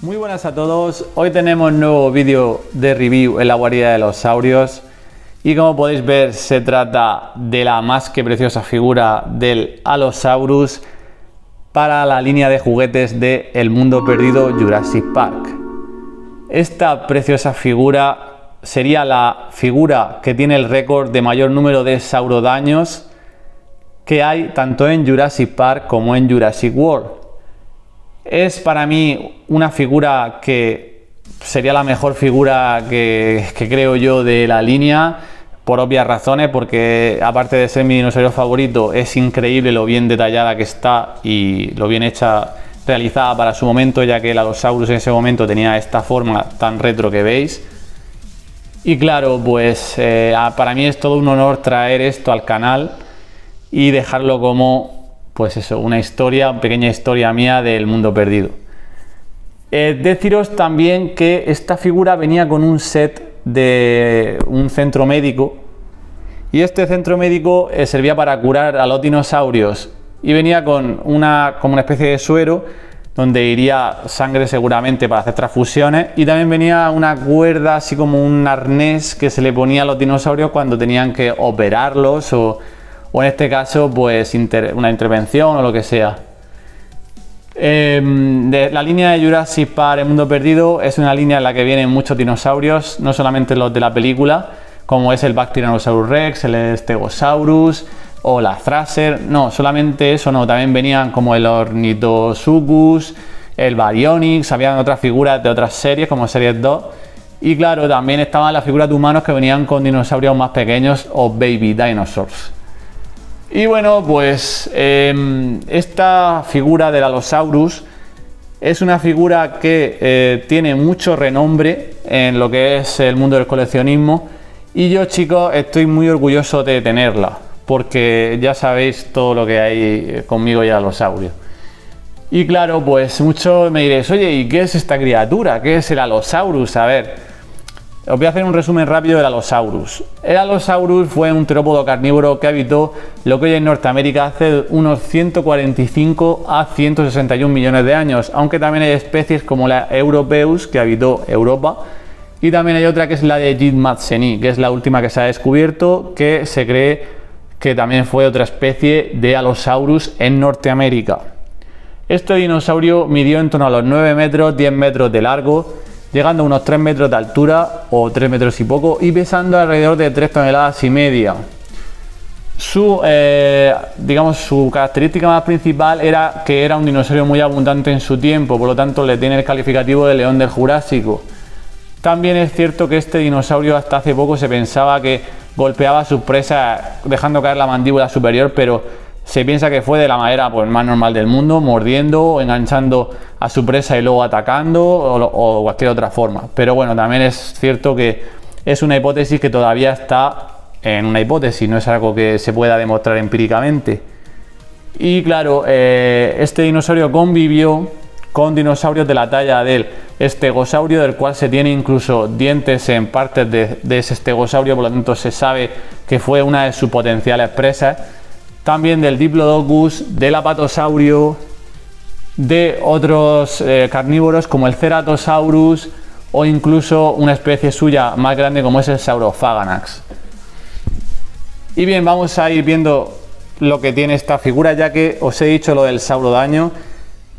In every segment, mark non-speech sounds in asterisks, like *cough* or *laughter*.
Muy buenas a todos, hoy tenemos un nuevo vídeo de review en la guarida de los saurios y como podéis ver se trata de la más que preciosa figura del Allosaurus para la línea de juguetes de El Mundo Perdido Jurassic Park. Esta preciosa figura sería la figura que tiene el récord de mayor número de saurodaños que hay tanto en Jurassic Park como en Jurassic World. Es para mí una figura que sería la mejor figura que, creo yo de la línea, por obvias razones, porque aparte de ser mi dinosaurio favorito, es increíble lo bien detallada que está y lo bien hecha, realizada para su momento, ya que el Allosaurus en ese momento tenía esta forma tan retro que veis. Y claro, pues eh, para mí es todo un honor traer esto al canal y dejarlo como pues eso, una historia, una pequeña historia mía del mundo perdido. Eh, deciros también que esta figura venía con un set de un centro médico y este centro médico eh, servía para curar a los dinosaurios y venía con una, como una especie de suero donde iría sangre seguramente para hacer transfusiones y también venía una cuerda así como un arnés que se le ponía a los dinosaurios cuando tenían que operarlos o o en este caso pues una intervención o lo que sea. Em, la línea de Jurassic Park El Mundo Perdido es una línea en la que vienen muchos dinosaurios, no solamente los de la película, como es el Bactyrannosaurus Rex, el Stegosaurus o la Thrasher, no, solamente eso no, también venían como el Ornithosuchus, el Baryonyx, habían otras figuras de otras series como Series 2 y claro, también estaban las figuras de humanos que venían con dinosaurios más pequeños o baby dinosaurs. Y bueno, pues em, esta figura del Allosaurus es una figura que eh, tiene mucho renombre en lo que es el mundo del coleccionismo y yo chicos estoy muy orgulloso de tenerla porque ya sabéis todo lo que hay conmigo y Allosaurus. Y claro, pues muchos me diréis, oye, ¿y qué es esta criatura? ¿Qué es el Allosaurus? A ver, os voy a hacer un resumen rápido del Allosaurus. El Allosaurus fue un terópodo carnívoro que habitó lo que hoy en Norteamérica hace unos 145 a 161 millones de años, aunque también hay especies como la Europeus que habitó Europa y también hay otra que es la de Jitmatseni, que es la última que se ha descubierto, que se cree que también fue otra especie de Allosaurus en Norteamérica. Este dinosaurio midió en torno a los 9 metros, 10 metros de largo llegando a unos 3 metros de altura o 3 metros y poco y pesando alrededor de 3 toneladas y media. Su, eh, digamos, su característica más principal era que era un dinosaurio muy abundante en su tiempo, por lo tanto le tiene el calificativo de león del Jurásico. También es cierto que este dinosaurio hasta hace poco se pensaba que golpeaba a sus presas dejando caer la mandíbula superior, pero se piensa que fue de la manera pues, más normal del mundo, mordiendo, enganchando a su presa y luego atacando o, cualquier otra forma. Pero bueno, también es cierto que es una hipótesis que todavía está en una hipótesis, no es algo que se pueda demostrar empíricamente. Y claro, eh, este dinosaurio convivió con dinosaurios de la talla del estegosaurio, del cual se tiene incluso dientes en partes de, de ese estegosaurio, por lo tanto se sabe que fue una de sus potenciales presas también del Diplodocus, del apatosaurio, de otros eh, carnívoros como el Ceratosaurus o incluso una especie suya más grande como es el Saurophaganax. Y bien, vamos a ir viendo lo que tiene esta figura ya que os he dicho lo del saurodaño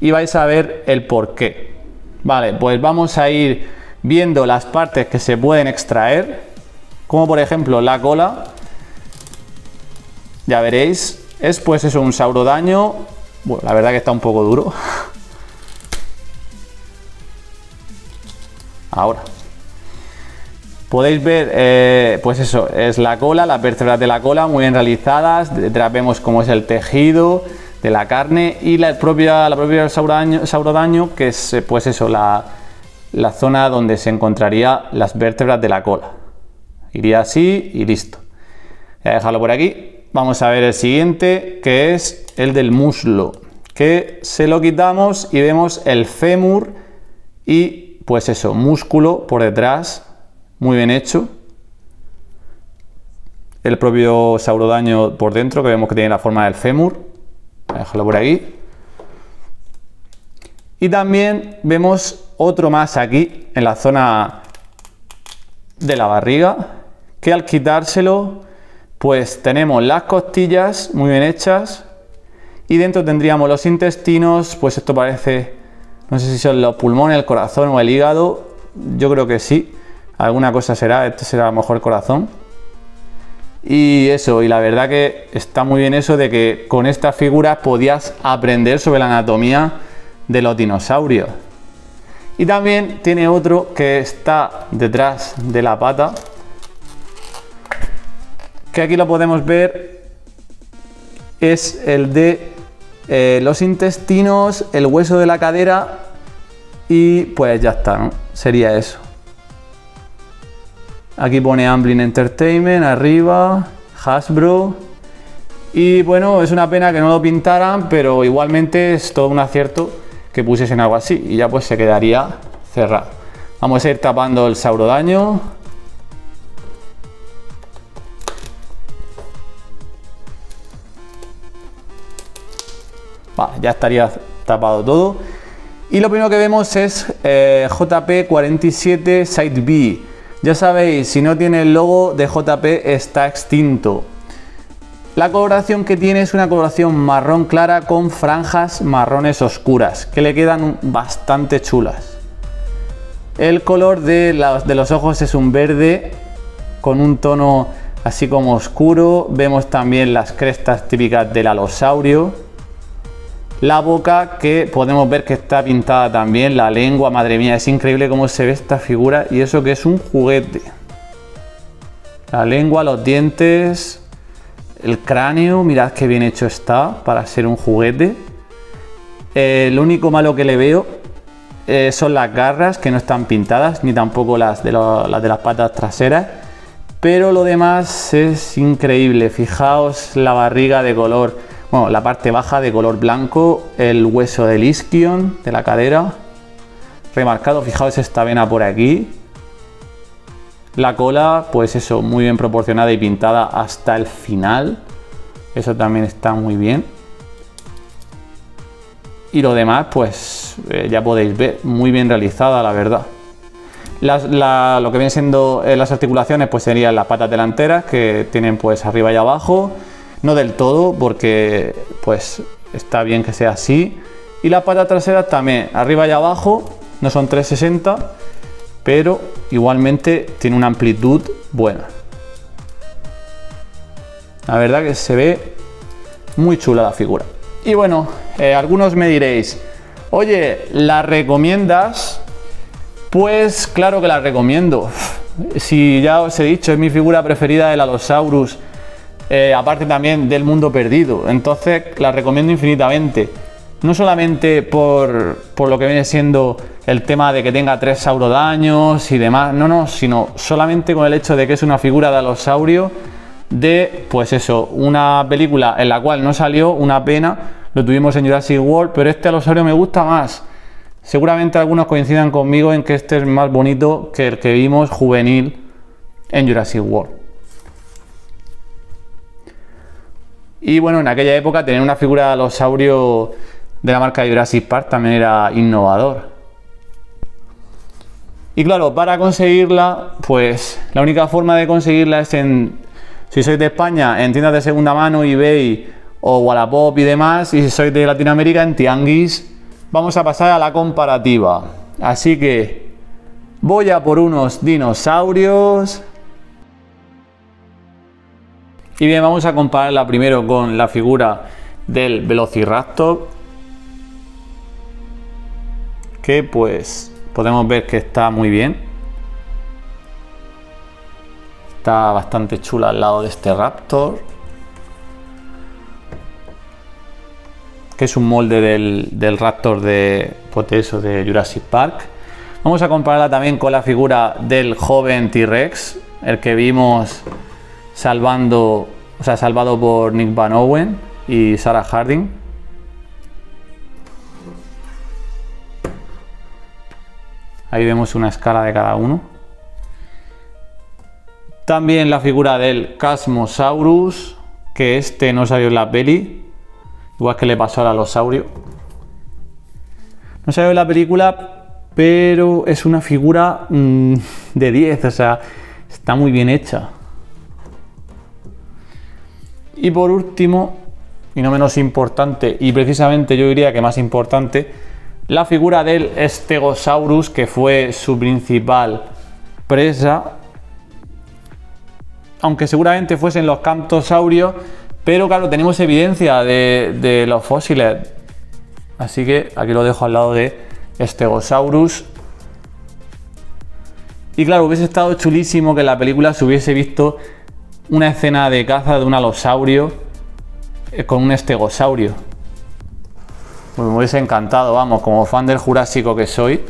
y vais a ver el por qué. Vale, pues vamos a ir viendo las partes que se pueden extraer, como por ejemplo la cola, ya veréis. Es pues eso, un saurodaño. Bueno, la verdad que está un poco duro. *laughs* Ahora. Podéis ver, eh, pues eso, es la cola, las vértebras de la cola muy bien realizadas. Detrás vemos cómo es el tejido de la carne y la propia, la propia saurodaño, saurodaño, que es eh, pues eso, la, la zona donde se encontraría las vértebras de la cola. Iría así y listo. Voy a dejarlo por aquí. Vamos a ver el siguiente, que es el del muslo, que se lo quitamos y vemos el fémur y pues eso, músculo por detrás, muy bien hecho. El propio saurodaño por dentro, que vemos que tiene la forma del fémur. Dejarlo por aquí. Y también vemos otro más aquí en la zona de la barriga, que al quitárselo, pues tenemos las costillas muy bien hechas y dentro tendríamos los intestinos, pues esto parece, no sé si son los pulmones, el corazón o el hígado, yo creo que sí, alguna cosa será, este será a lo mejor el corazón. Y eso, y la verdad que está muy bien eso de que con estas figuras podías aprender sobre la anatomía de los dinosaurios. Y también tiene otro que está detrás de la pata, que aquí lo podemos ver, es el de eh, los intestinos, el hueso de la cadera y pues ya está, ¿no? Sería eso. Aquí pone Amblin Entertainment, arriba, Hasbro. Y bueno, es una pena que no lo pintaran, pero igualmente es todo un acierto que pusiesen algo así y ya pues se quedaría cerrado. Vamos a ir tapando el saurodaño. Ya estaría tapado todo. Y lo primero que vemos es eh, JP47 Site B. Ya sabéis, si no tiene el logo de JP está extinto. La coloración que tiene es una coloración marrón clara con franjas marrones oscuras, que le quedan bastante chulas. El color de, de los ojos es un verde con un tono así como oscuro. Vemos también las crestas típicas del alosaurio. La boca que podemos ver que está pintada también. La lengua, madre mía, es increíble cómo se ve esta figura y eso que es un juguete. La lengua, los dientes, el cráneo, mirad qué bien hecho está para ser un juguete. Eh, lo único malo que le veo eh, son las garras que no están pintadas, ni tampoco las de, las de las patas traseras. Pero lo demás es increíble. Fijaos la barriga de color, bueno, la parte baja de color blanco, el hueso del isquion de la cadera. Remarcado, fijaos esta vena por aquí, la cola, pues eso, muy bien proporcionada y pintada hasta el final. Eso también está muy bien. Y lo demás, pues eh, ya podéis ver, muy bien realizada, la verdad. lo que vienen siendo eh, las articulaciones, pues serían las patas delanteras, que tienen pues arriba y abajo. No del todo, porque pues está bien que sea así. Y las patas traseras también, arriba y abajo, no son 360, pero igualmente tiene una amplitud buena. La verdad que se ve muy chula la figura. Y bueno, eh, algunos me diréis, oye, ¿la recomiendas? Pues claro que la recomiendo. Si ya os he dicho, es mi figura preferida del Allosaurus, eh, aparte también del mundo perdido. Entonces la recomiendo infinitamente no solamente por, lo que viene siendo el tema de que tenga tres saurodaños y demás, no, no, sino solamente con el hecho de que es una figura de alosaurio de, pues eso, una película en la cual no salió, una pena, lo tuvimos en Jurassic World, pero este alosaurio me gusta más. Seguramente algunos coincidan conmigo en que este es más bonito que el que vimos juvenil en Jurassic World. Y bueno, en aquella época tener una figura de alosaurio de la marca Jurassic Park también era innovador. Y claro, para conseguirla, pues la única forma de conseguirla es en, si sois de España, en tiendas de segunda mano, eBay o Wallapop y demás, y si sois de Latinoamérica, en Tianguis. Vamos a pasar a la comparativa. Así que voy a por unos dinosaurios. Y bien, vamos a compararla primero con la figura del Velociraptor que pues podemos ver que está muy bien. Está bastante chula al lado de este Raptor. Que es un molde del, Raptor de pues, de Jurassic Park. Vamos a compararla también con la figura del joven T-Rex, el que vimos salvando, o sea, salvado por Nick Van Owen y Sarah Harding. Ahí vemos una escala de cada uno. También la figura del Casmosaurus, que este no salió en la peli, igual que le pasó al alosaurio. No salió en la película pero es una figura mm, de 10, o sea, está muy bien hecha. Y por último, y no menos importante, y precisamente yo diría que más importante, la figura del Stegosaurus, que fue su principal presa, aunque seguramente fuesen los cantosaurios, pero claro, tenemos evidencia de, los fósiles. Así que aquí lo dejo al lado de Stegosaurus. Y claro, hubiese estado chulísimo que la película se hubiese visto una escena de caza de un alosaurio eh, con un estegosaurio. Pues me hubiese encantado, vamos, como fan del Jurásico que soy,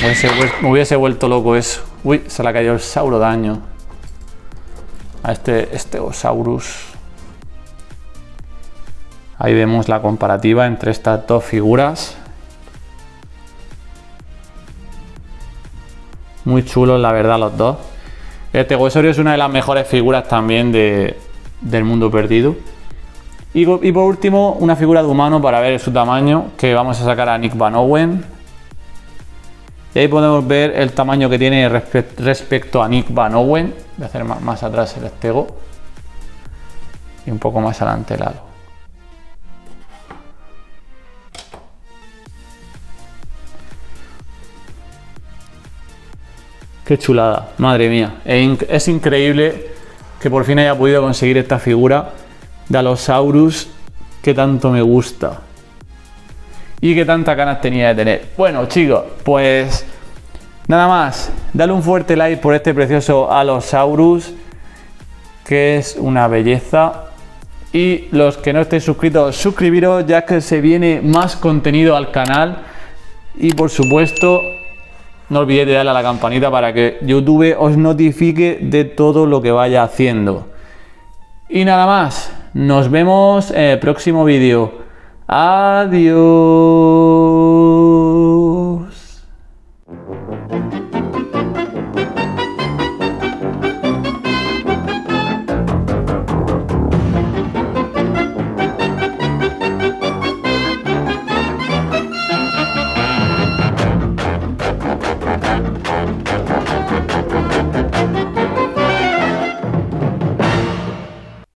me hubiese, vuelto loco eso. Uy, se le ha caído el sauro daño a este Stegosaurus. Ahí vemos la comparativa entre estas dos figuras. Muy chulos, la verdad, los dos. El Tegosaurio es una de las mejores figuras también del mundo perdido. Y, por último, una figura de humano para ver su tamaño, que vamos a sacar a Nick Van Owen. Y ahí podemos ver el tamaño que tiene respecto a Nick Van Owen. Voy a hacer más, más atrás el estego. Y un poco más adelante el halo. Qué chulada, madre mía. Es increíble que por fin haya podido conseguir esta figura de Allosaurus que tanto me gusta. Y que tantas ganas tenía de tener. Bueno, chicos, pues nada más. Dale un fuerte like por este precioso Allosaurus, que es una belleza. Y los que no estén suscritos, suscribiros ya que se viene más contenido al canal. Y por supuesto, no olvidéis de darle a la campanita para que YouTube os notifique de todo lo que vaya haciendo. Y nada más, nos vemos en el próximo vídeo. Adiós.